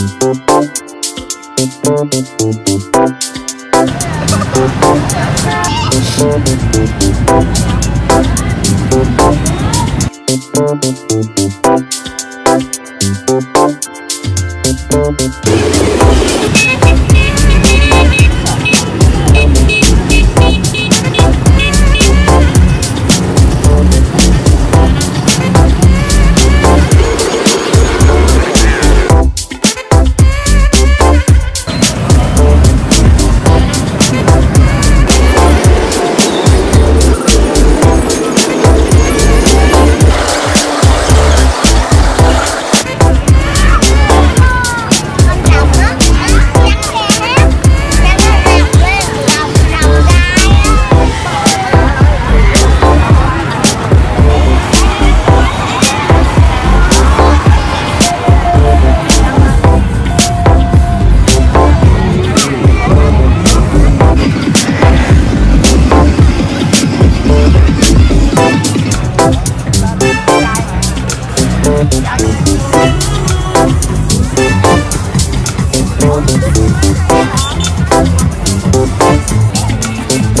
Thank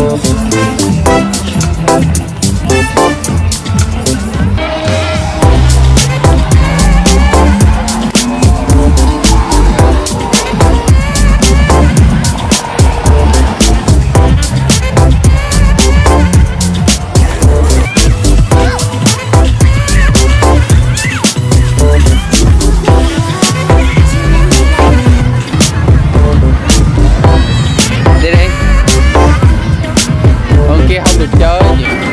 Oh, forget how to tell you.